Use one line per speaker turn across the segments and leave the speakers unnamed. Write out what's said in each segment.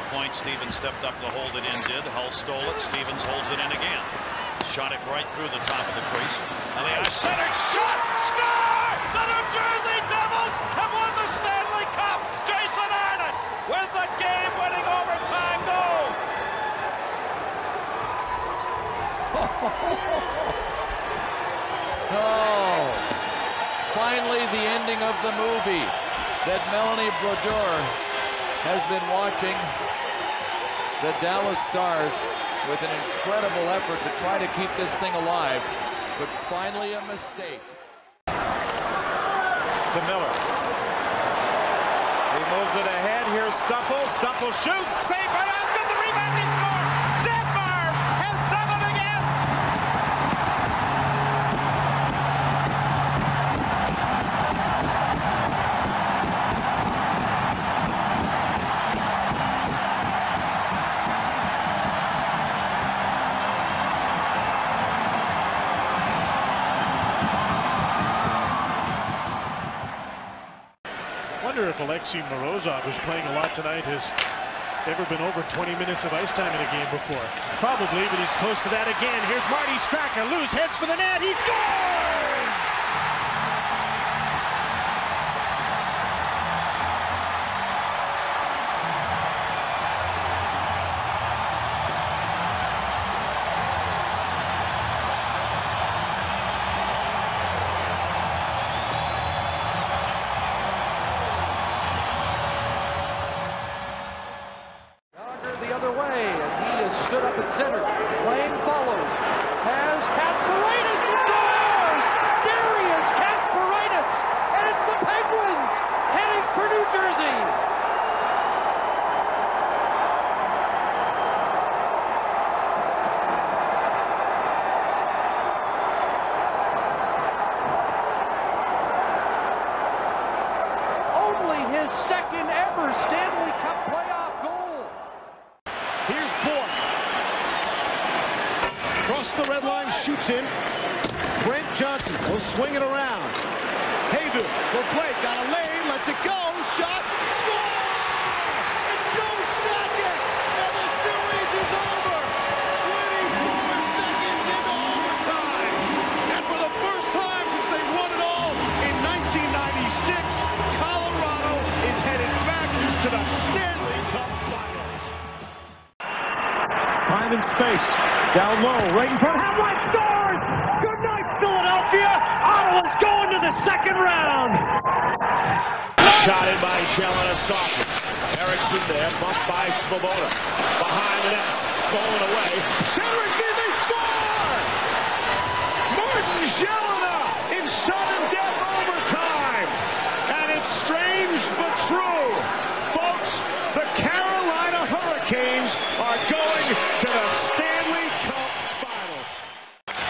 the point. Stevens stepped up to hold it in, did. Hull stole it. Stevens holds it in again. Shot it right through the top of the crease. And Elias centered shot! Score! The New Jersey Devils have won the Stanley Cup! Jason Arnott with the game-winning overtime goal!
Oh, finally the ending of the movie that Melanie Brodeur has been watching the Dallas Stars with an incredible effort to try to keep this thing alive, but finally a mistake.
To Miller. He moves it ahead. Here's Stumpel. Stumpel shoots. Save
Alexei Morozov, who's playing a lot tonight, has ever been over 20 minutes of ice time in a game before. Probably, but he's close to that again. Here's Marty Straka, loose, heads for the net, he scores! Johnson will swing it around. Hejduk for Blake on a lane, by Svoboda. Behind the nets, falling away. Cedric they score! Martin Gelinas in sudden death overtime. And it's strange but true. Folks, the Carolina Hurricanes are going to the Stanley Cup Finals.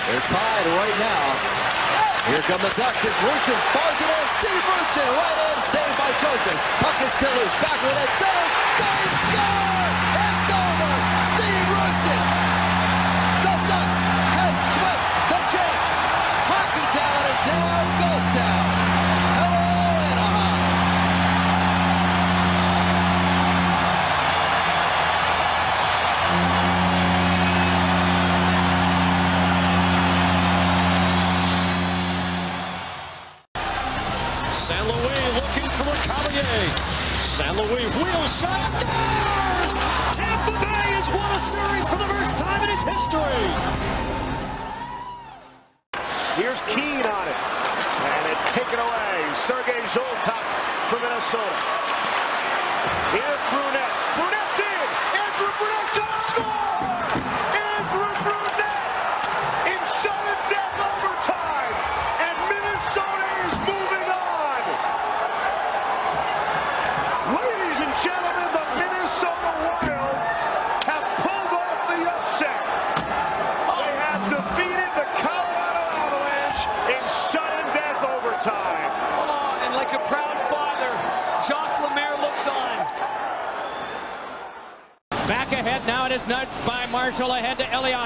They're tied right now. Here come the Ducks. It's Rucchin. Bars it in. Steve Rucchin. Right in. Saved by Joseph. Puck is still loose. Back of the net. They score!
History.
Here's Keane on it. And it's taken away. Sergei Zholtok for Minnesota.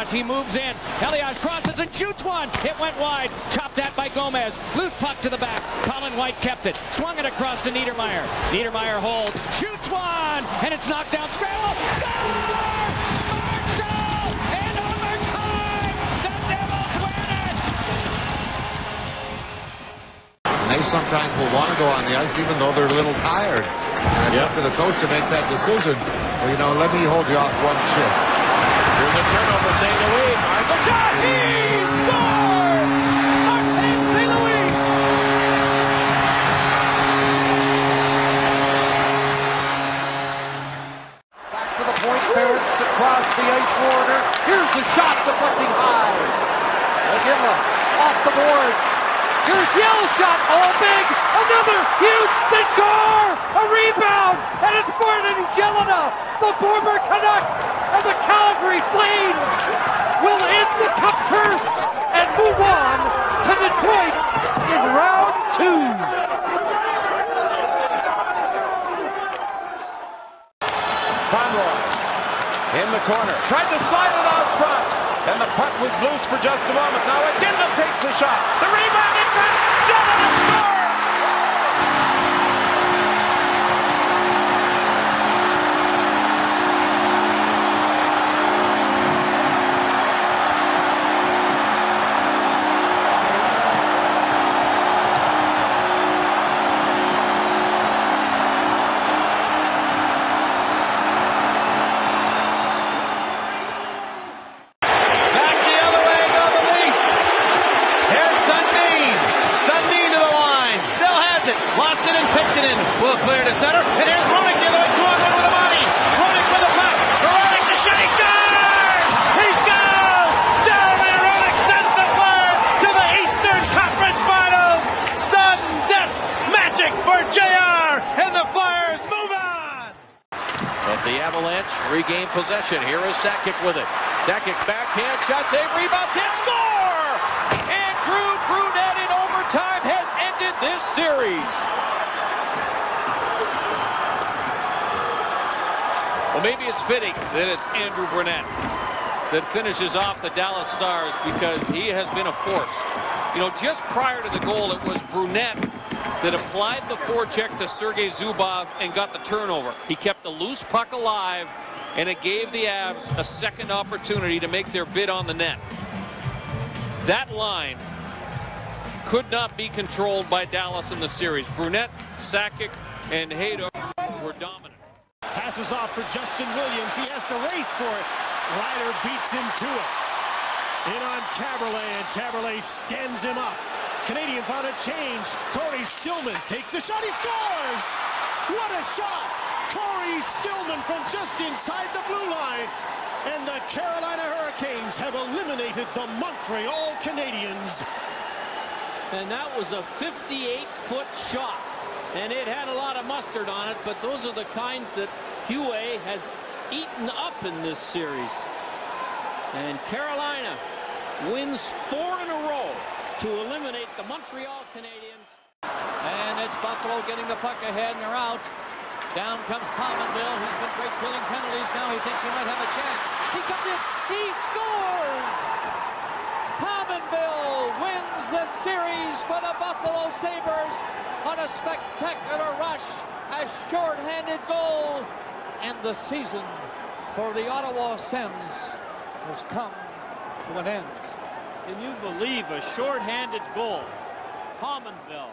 To Elias. He moves in. Elias crosses and shoots one. It went wide. Chopped at by Gomez. Loose puck to the back. Colin White kept it. Swung it across to Niedermayer. Niedermayer holds. Shoots one.
and it's knocked down. Scramble, score! Marshall overtime. The Devils win it.
And they sometimes will want to go on the ice even though they're a little tired. And it's up to the coach to make that decision. Well, you know, let me hold you off one shift.
A turnover, St. Louis. The shot, he scores! St. Louis!
Back to the point, across the ice border. Here's a shot deflecting high. Iginla off the boards. Here's Yell's shot, all big, another huge, they score! A rebound, and it's Martin Gelinas, the former Canuck, the Calgary Flames will end the cup curse and move on to Detroit in round two.
Conroy in the corner. Tried to slide it out front. And the puck was loose for just a moment. Now Iginla takes the shot. The rebound in front. Gelinas scores!
Avalanche regain possession. Here is Sakic with it. Sakic backhand shot, save, rebound, hit, score! Andrew Brunette in overtime has ended this series.
Well, maybe it's fitting that it's Andrew Brunette that finishes off the Dallas Stars because he has been a force. You know, just prior to the goal, it was Brunette that applied the forecheck to Sergei Zubov and got the turnover. He kept the loose puck alive, and it gave the Avs a second opportunity to make their bid on the net. That line could not be controlled by Dallas in the series. Brunette, Sakic, and Hejduk were dominant.
Passes off for Justin Williams. He has to race for it. Ryder beats him to it. In on Caberlet, and Caberlet stands him up. Canadiens on a change. Cory Stillman takes a shot. He scores! What a shot! Cory Stillman from just inside the blue line. And the Carolina Hurricanes have eliminated the Montreal Canadiens.
And that was a 58-foot shot. And it had a lot of mustard on it, but those are the kinds that Hue has eaten up in this series. And Carolina wins four in a row to eliminate the Montreal Canadiens.
And it's Buffalo getting the puck ahead, and they're out. Down comes Pominville. He's been great killing penalties. Now he thinks he might have a chance. He comes in. He scores! Pominville wins the series for the Buffalo Sabres on a spectacular rush, a short-handed goal, and the season for the Ottawa Sens has come to an end.
Can you believe a short-handed goal? Pominville.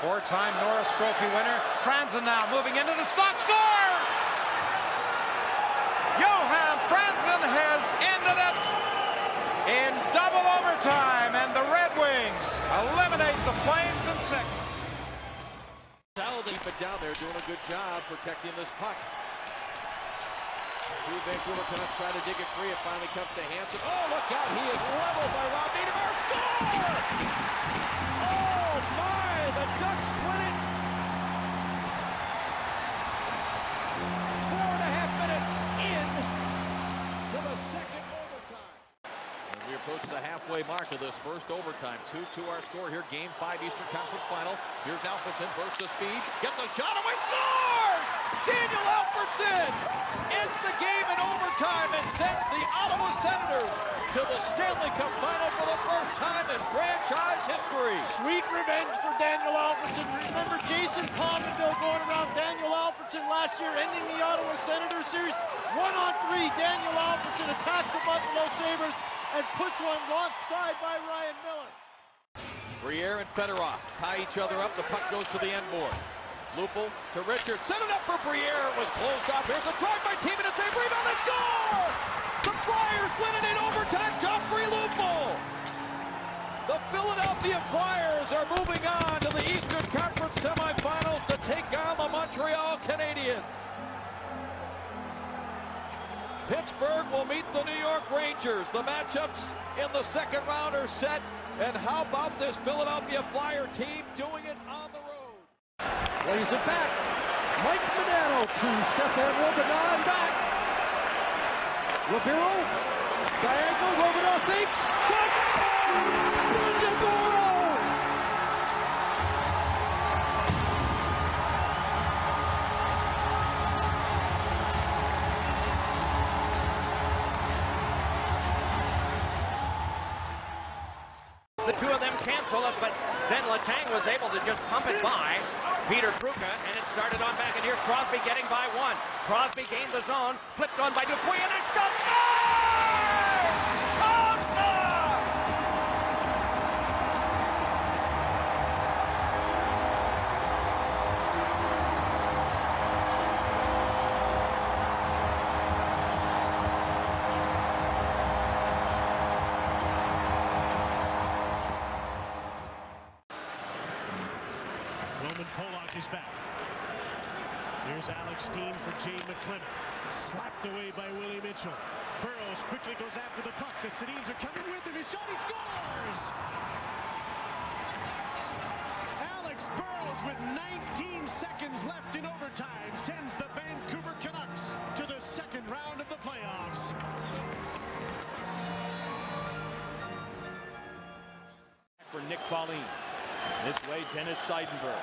Four-time Norris Trophy winner. Franzen now moving into the slot. Scores! Johan Franzen has ended it in double overtime, and the Red Wings eliminate the Flames in six.
Keep it down there, doing a good job protecting this puck. Two Vancouver Canucks try to dig it free. It finally comes to Hansen. Oh, look out. He is leveled by Rob Niedermayer. Score! Oh, my. The Ducks win it. Four and a half minutes in to the second overtime. As we approach the halfway mark of this first overtime. 2-2 our score here. Game 5 Eastern Conference Final. Here's Alfredsson. Bursts the speed. Gets a shot away. Scores! Daniel Alfredsson ends the game in overtime and sends the Ottawa Senators to the Stanley Cup Final for the first time in franchise history.
Sweet revenge for Daniel Alfredsson. Remember Jason Pominville going around Daniel
Alfredsson last year, ending the Ottawa Senators series. One on three, Daniel Alfredsson attacks the Buffalo Sabres and puts one lopside by Ryan Miller.
Briere and Fedorov tie each other up. The puck goes to the end board. Lupul to Richard. Set it up for Briere. It was closed off. Here's a drive by Team and a save rebound. They score! The Flyers win it in overtime. Joffrey Lupul. The Philadelphia Flyers are moving on to the Eastern Conference semifinals to take on the Montreal Canadiens. Pittsburgh will meet the New York Rangers. The matchups in the second round are set. And how about this Philadelphia Flyer team doing it on the road?
Plays it back. Mike Modano to Stephane Robidas back. Ribeiro. Diagonal. Robidas thinks. Shot.
The two of them cancel it, but then Latang was able to just pump it by Peter Kruka, and it started on back. And here's Crosby getting by one. Crosby gained the zone, flipped on by Dupuis, and a shot.
Pauline. This way, Dennis Seidenberg.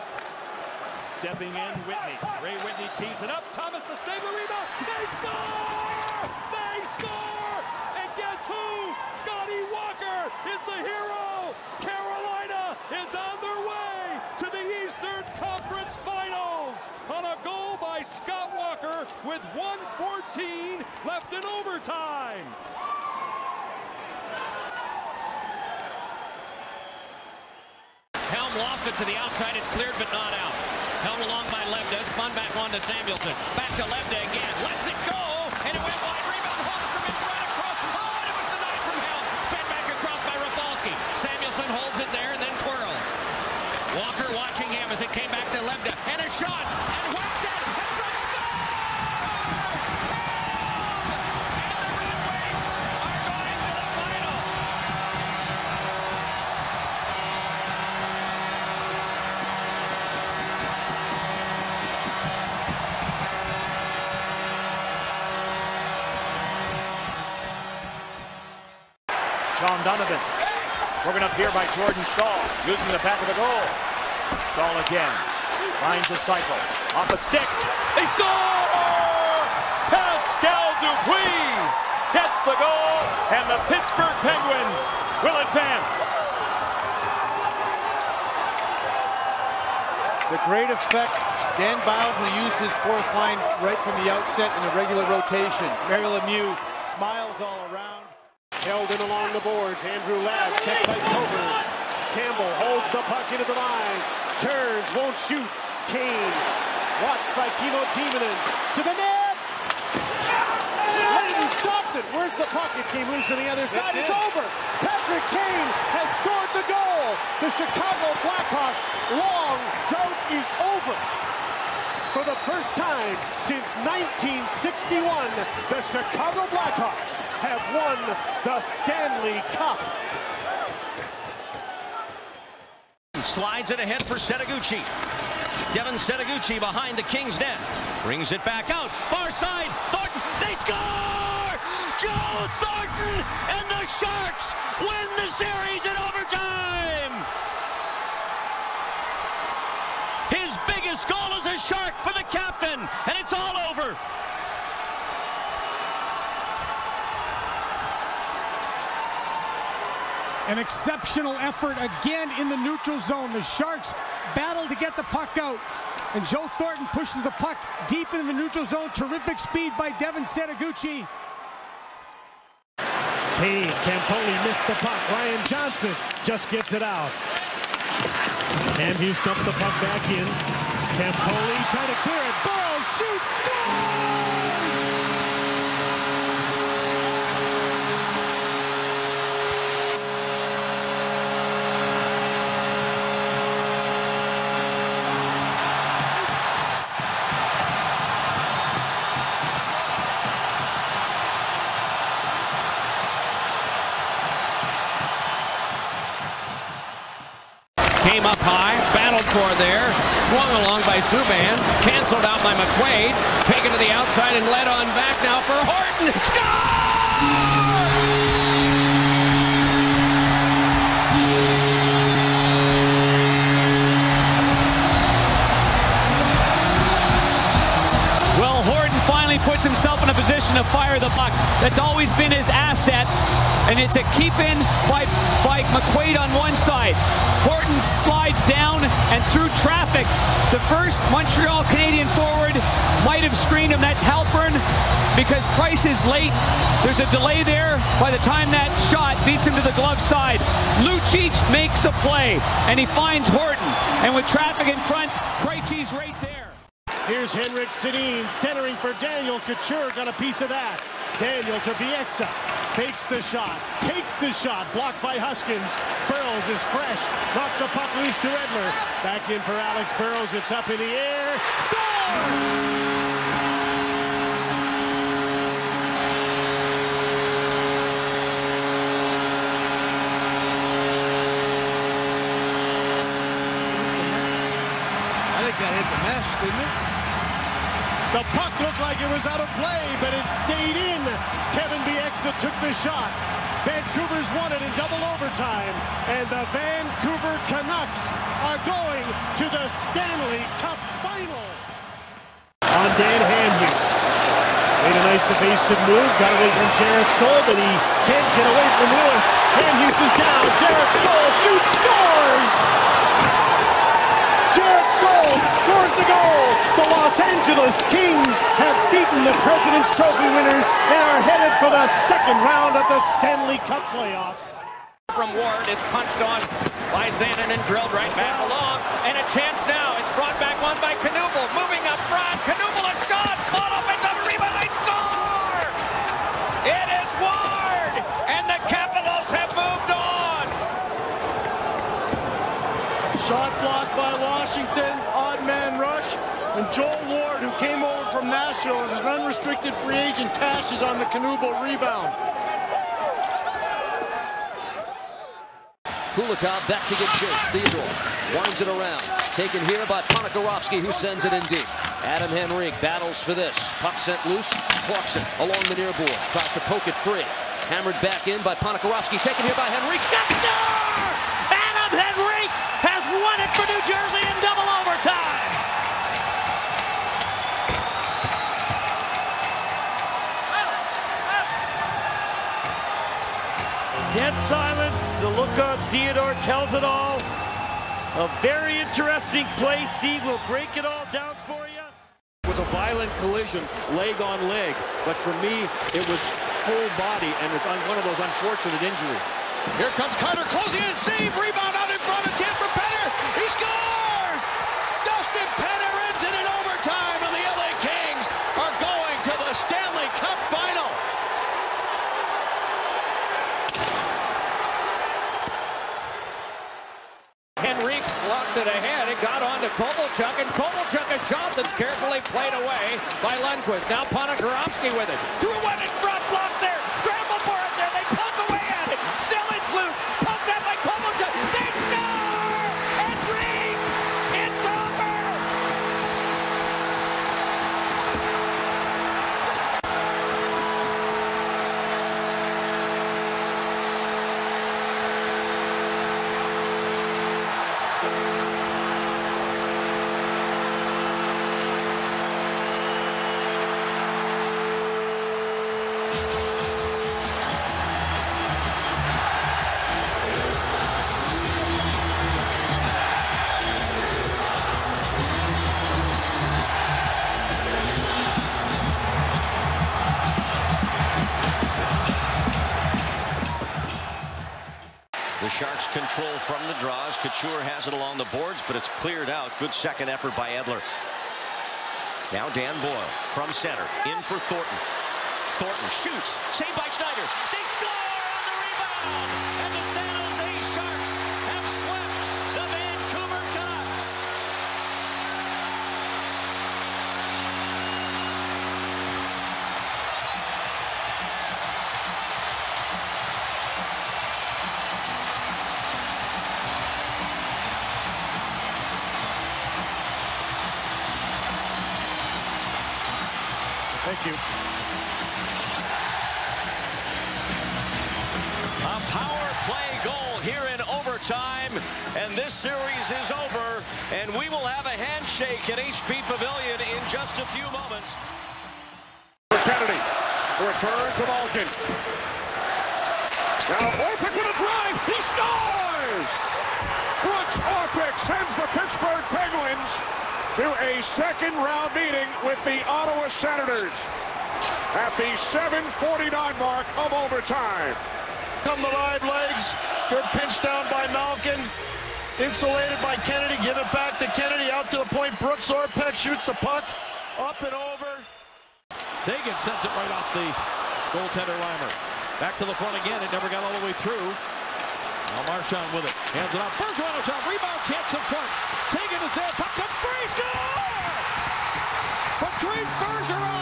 Stepping in, Whitney. Ray Whitney tees it up. Thomas the save the rebound. They score! They score! And guess who? Scotty Walker is the hero. Carolina is on their way to the Eastern Conference Finals on a goal by Scott Walker with 114 left in overtime.
Lost it to the outside. It's cleared, but not out. Held along by Lebda. Spun back on to Samuelsson. Back to Lebda again. Lets it go. And it went wide. Rebound. Holmstrom in front across. Oh, and it was denied from Helm. Fed back across by Rafalski. Samuelsson holds it there and then twirls. Walker watching him as it came back to Lebda. And a shot. And whacked it. And Brook scores! And the Red Wings are going to the final.
Shean Donovan. Broken up here by Jordan Staal. Using the back of the goal. Staal again. Finds a cycle. Off a stick. They score! Pascal Dupuis gets the goal, and the Pittsburgh Penguins will advance.
The great effect, Dan Biles will use his fourth line right from the outset in the regular rotation. Mario Lemieux smiles all around.
Held in along the boards. Andrew Ladd checked by Coburn. Campbell holds the puck into the line. Turns, won't shoot. Kane watched by Kimmo Timonen to the net. Leighton stopped it. Where's the puck? It came loose on the other side.
It's
over. Patrick Kane has scored the goal. The Chicago Blackhawks' long drought is over. For the first time since 1961, the Chicago Blackhawks have won the Stanley Cup.
Slides it ahead for Setoguchi. Devin Setoguchi behind the Kings net. Brings it back out. Far side. Thornton. They score! Joe Thornton and the Sharks win the series in overtime! His biggest goal as a Shark for the captain, and it's all over.
An exceptional effort again in the neutral zone. The Sharks battle to get the puck out. And Joe Thornton pushes the puck deep into the neutral zone. Terrific speed by Devin Setoguchi.
Kane, Campoli missed the puck. Ryan Johnson just gets it out. And Hughes dumped the puck back in. Campoli trying to clear it. Burrows shoots, scores!
Came up high, for there, swung along by Subban, canceled out by McQuaid, taken to the outside and led on back now for Horton.
Well, puts himself in a position to fire the puck. That's always been his asset. And it's a keep in by, by McQuaid on one side. Horton slides down and through traffic. The first Montreal Canadian forward might have screened him. That's Halpern because Price is late. There's a delay there. By the time that shot beats him to the glove side, Lucic makes a play and he finds Horton. And with traffic in front, Krejci's right there.
Here's Henrik Sedin centering for Daniel Couture. Got a piece of that. Daniel to Bieksa. Fakes the shot. Takes the shot. Blocked by Huskins. Burrows is fresh. Knocked the puck loose to Edler. Back in for Alex Burrows. It's up in the air. Score!
I think that hit the mesh, didn't it?
The puck looked like it was out of play, but it stayed in. Kevin Bieksa took the shot. Vancouver's won it in double overtime, and the Vancouver Canucks are going to the Stanley Cup final. On Dan Hamhuis. Made a nice evasive move, got away from Jarret Stoll, but he can't get away from Lewis. Hamhuis is down. Jarret Stoll shoots, scores! Jarret Stoll scores the goal. The Los Angeles Kings have beaten the President's Trophy winners and are headed for the second round of the Stanley Cup playoffs.
From Ward is punched on by Zanin and drilled right back along. And a chance now. It's brought back on by Knuble. Moving up front. Knuble a shot. Caught up into the rebound. They score! It is Ward! And the Capitals have moved on.
Shot blocked by Washington, odd man rush, and Joel Ward, who came over from Nashville as an unrestricted free agent, cashes on the Knuble rebound.
Kulikov back to get chased. Theodore winds it around. Taken here by Ponikarovsky, who sends it in deep. Adam Henrique battles for this. Puck sent loose. Clarkson along the near board. Tries to poke it free. Hammered back in by Ponikarovsky. Taken here by Henrique. Shot score! Adam Henrique has won it for New Jersey
Dead silence. The look on Theodore tells it all. A very interesting play. Steve will break it all down for you.
It was a violent collision, leg on leg. But for me, it was full body, and it's on one of those unfortunate injuries.
Here comes Carter closing in. Save. Rebound out in front of Tampa Penner. He scores! Dustin Penner ends it in overtime, and the LA Kings are going to the Stanley Cup final.
Henrique locked it ahead. It got on to Kovalchuk, and Kovalchuk a shot that's carefully played away by Lundqvist. Now Ponikarovsky with it. Threw one in front, block there.
Lost control from the draws. Couture has it along the boards, but it's cleared out. Good second effort by Edler. Now Dan Boyle from center. In for Thornton. Thornton shoots. Saved by Schneider. They score on the rebound. Have a at HP Pavilion in just a few moments.
For Kennedy. The return to Malkin. Now Orpik with a drive. He scores! Brooks Orpik sends the Pittsburgh Penguins to a second round meeting with the Ottawa Senators at the 749 mark of overtime.
Come the live legs. Good pinch down by Malkin. Insulated by Kennedy. Give it back to Kennedy. Out to the point. Brooks Orpik shoots the puck. Up and over.
Seguin sends it right off the goaltender Reimer. Back to the front again. It never got all the way through. Now Marchand with it. Hands it off. Bergeron shot. Rebound chance in front. Seguin is there. Puck comes free. Score! Patrice Bergeron,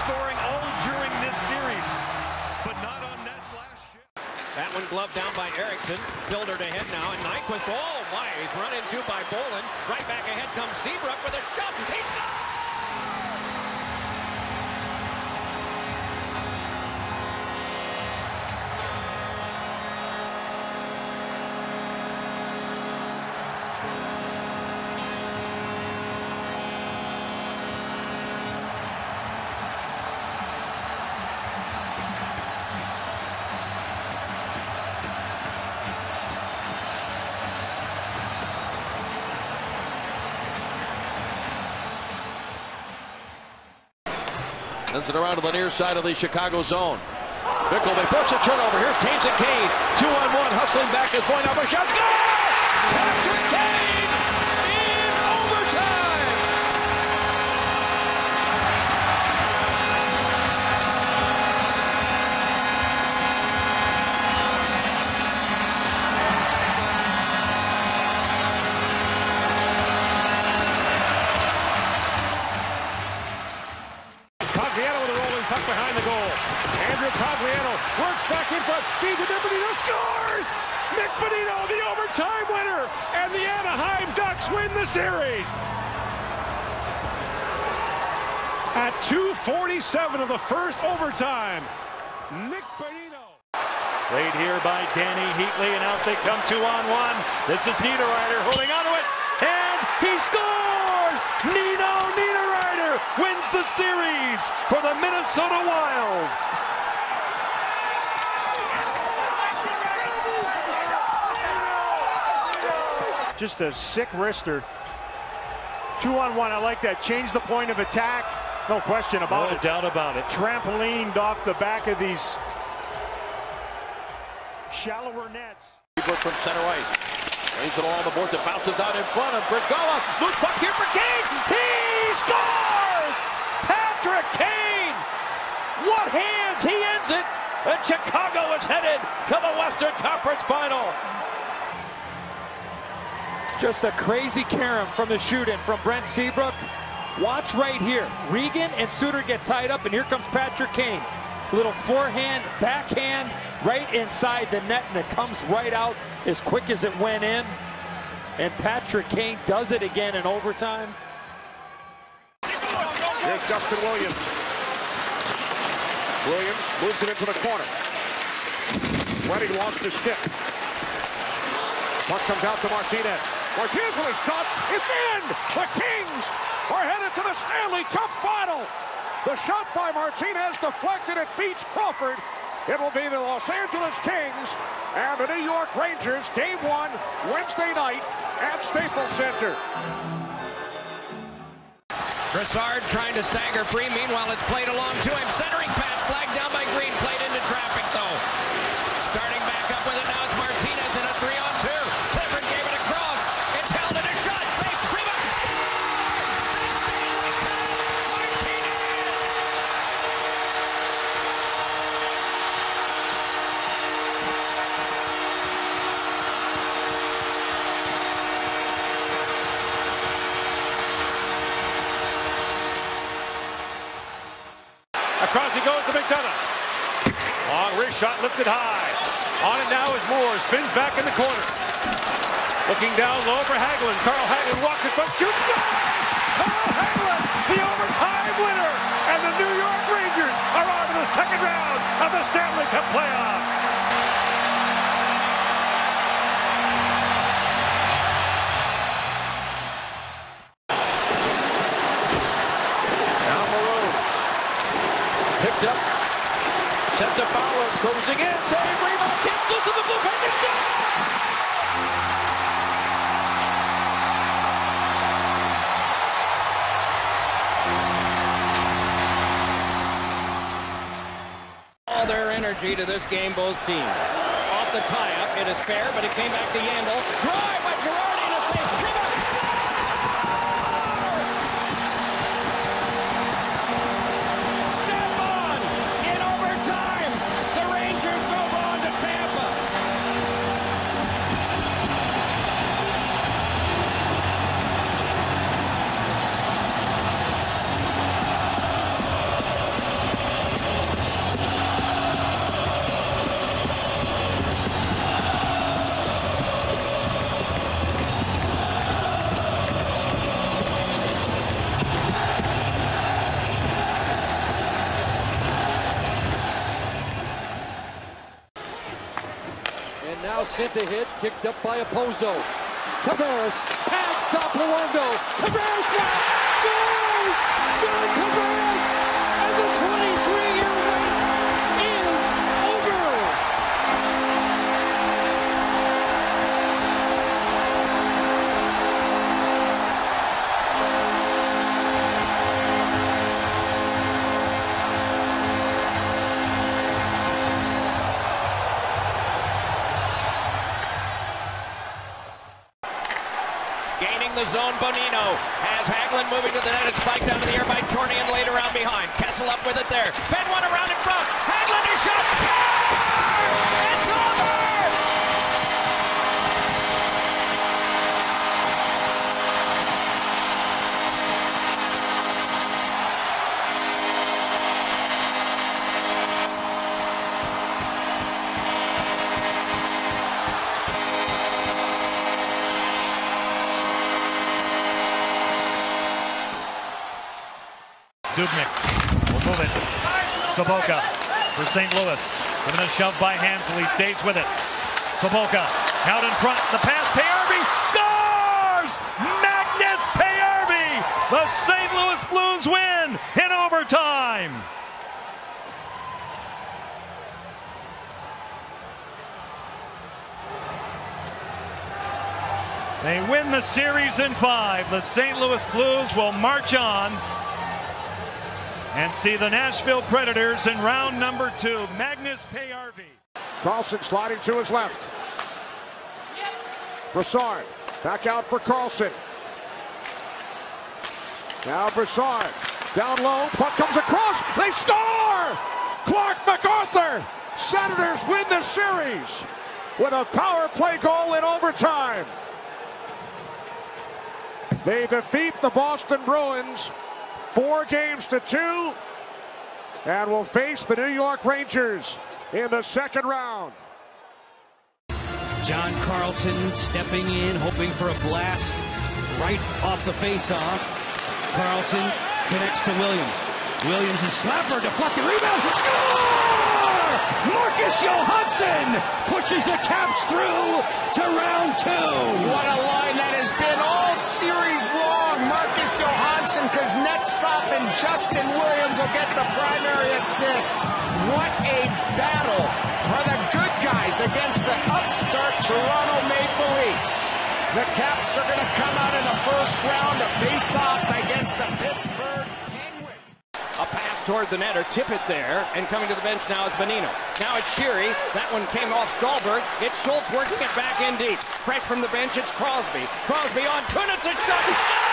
scoring all during this series. But not on Nets last shift.
That one gloved down by Ericsson. Builder to head now, and Nyquist, oh my, he's run into by Bolin. Right back ahead comes Seabrook with a shot. He's scores!
And it around to the near side of the Chicago zone. Bickell, they force a turnover. Here's Toews and Kane. Two on one, hustling back is point off a
shot's go. First overtime, Nick Bonino.
Played here by Dany Heatley, and out they come two on one. This is Niederreiter holding on to it, and he scores! Nino Niederreiter wins the series for the Minnesota Wild.
Just a sick wrister. Two on one, I like that. Change the point of attack. No question about
No
it.
No doubt about it.
Trampolined off the back of these shallower nets.
Seabrook from center right. Lays it along the boards. It bounces out in front of Brigala. Loose puck here for Kane. He scores! Patrick Kane! What hands! He ends it. And Chicago is headed to the Western Conference Final.
Just a crazy carom from the shoot-in from Brent Seabrook. Watch right here. Regan and Suter get tied up, and here comes Patrick Kane. Little forehand, backhand, right inside the net, and it comes right out as quick as it went in. And Patrick Kane does it again in overtime.
Here's Justin Williams. Williams moves it into the corner. Sweaty lost his stick. Puck comes out to Martinez. Martinez with a shot. It's in! The Kings are headed to the Stanley Cup final. The shot by Martinez deflected. It beats Crawford. It will be the Los Angeles Kings and the New York Rangers. Game one, Wednesday night at Staples Center.
Brassard trying to stagger free. Meanwhile, it's played along to him. Centering pass flagged down by Green. Played into traffic, though. Starting back up with it now is Martinez in a three-on-two. Clifford gave it across. It's held in a shot. Safe. Rebound.
Across he goes to McDonagh. Long wrist shot lifted high. On it now is Moore. Spins back in the corner. Looking down low for Hagelin. Carl Hagelin walks it front, shoots. Goal! Carl Hagelin, the overtime winner. And the New York Rangers are on to the second round of the Stanley Cup playoffs.
Game, both teams. Off the tie-up, it is fair, but it came back to Yandel. Drive
sent ahead, kicked up by Opozo. Tavares, pad stop Luongo. Tavares scores! John Tavares!
For St. Louis. Given a shove by Hanzal. He stays with it. Sobotka out in front. The pass. Paajarvi scores! Magnus Paajarvi! The St. Louis Blues win in overtime. They win the series in five. The St. Louis Blues will march on and see the Nashville Predators in round number two. Magnus Paajarvi.
Carlson sliding to his left. Brassard back out for Carlson. Now Brassard down low. Puck comes across. They score! Clarke MacArthur. Senators win the series with a power play goal in overtime. They defeat the Boston Bruins four games to two and will face the New York Rangers in the second round.
John Carlson stepping in, hoping for a blast right off the faceoff. Carlson connects to Williams. Williams is slapper, deflected rebound, score! Marcus Johansson pushes the Caps through to round two.
What a line that has been all series long. Marcus Johansson Jason Kuznetsov and Justin Williams will get the primary assist. What a battle for the good guys against the upstart Toronto Maple Leafs. The Caps are going to come out in the first round to face off against the Pittsburgh Penguins.
A pass toward the net or tip it there, and coming to the bench now is Bonino. Now it's Sheary. That one came off Stalberg. It's Schultz working it back in deep. Fresh from the bench, it's Crosby. Crosby on Kunitz and shot and Penguins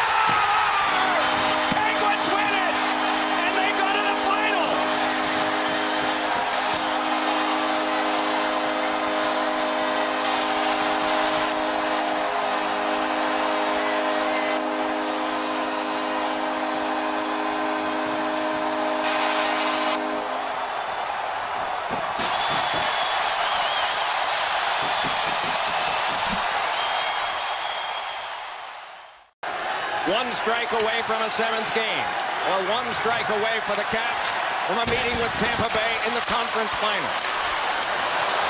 from a seventh game, or one strike away for the Caps from a meeting with Tampa Bay in the conference final.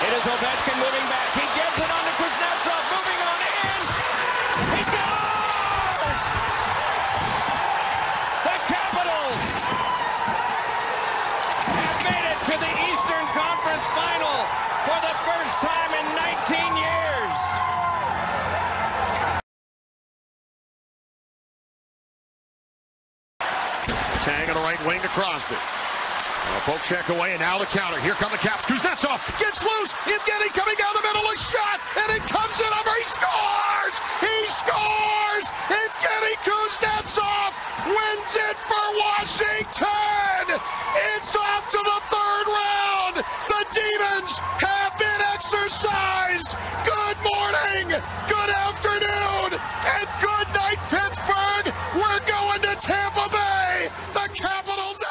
It is Ovechkin moving back. He gets it on to Kuznetsov, moving on in. To
Crosby. A poke check away, and now the counter. Here come the Caps. Kuznetsov gets loose. Evgeny coming down the middle. A shot, and it comes in over. He scores! He scores! Evgeny Kuznetsov wins it for Washington! It's off to the third round. The Demons have been exercised. Good morning, good afternoon, and good night, Pittsburgh. Tampa Bay. The Capitals